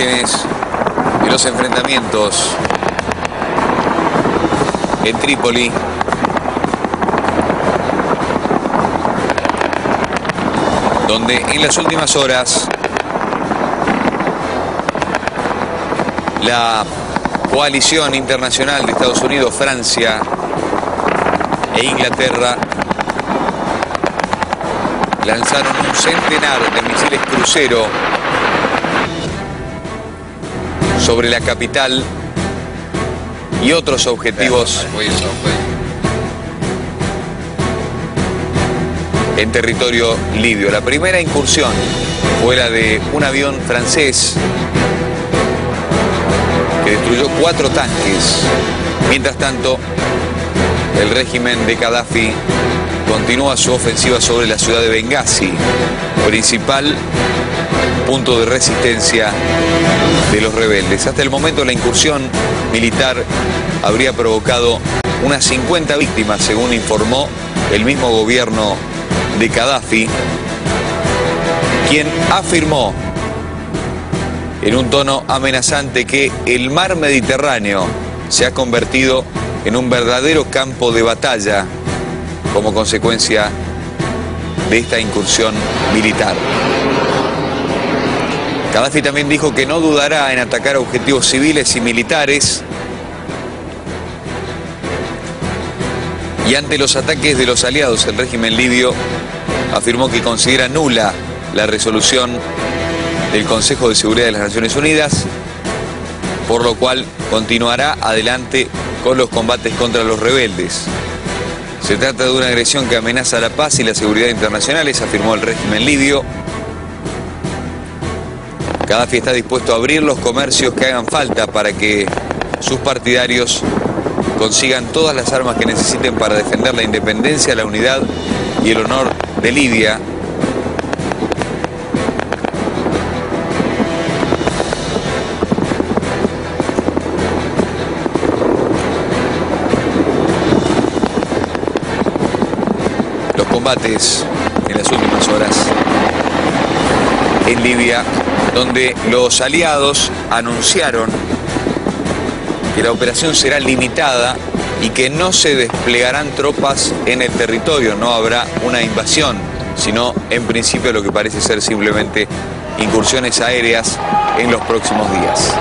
de los enfrentamientos en Trípoli. Donde en las últimas horas la coalición internacional de Estados Unidos, Francia e Inglaterra lanzaron un centenar de misiles crucero sobre la capital y otros objetivos en territorio libio. La primera incursión fue la de un avión francés que destruyó cuatro tanques. Mientras tanto, el régimen de Gaddafi continúa su ofensiva sobre la ciudad de Benghazi, principal punto de resistencia de los rebeldes. Hasta el momento la incursión militar habría provocado unas 50 víctimas, según informó el mismo gobierno de Gaddafi, quien afirmó en un tono amenazante que el mar Mediterráneo se ha convertido en un verdadero campo de batalla como consecuencia de esta incursión militar. Gaddafi también dijo que no dudará en atacar objetivos civiles y militares y ante los ataques de los aliados el régimen libio afirmó que considera nula la resolución del Consejo de Seguridad de las Naciones Unidas, por lo cual continuará adelante con los combates contra los rebeldes. Se trata de una agresión que amenaza la paz y la seguridad internacionales, afirmó el régimen libio. Gaddafi está dispuesto a abrir los comercios que hagan falta para que sus partidarios consigan todas las armas que necesiten para defender la independencia, la unidad y el honor de Libia. Los combates en las últimas horas en Libia, donde los aliados anunciaron que la operación será limitada y que no se desplegarán tropas en el territorio, no habrá una invasión, sino en principio lo que parece ser simplemente incursiones aéreas en los próximos días.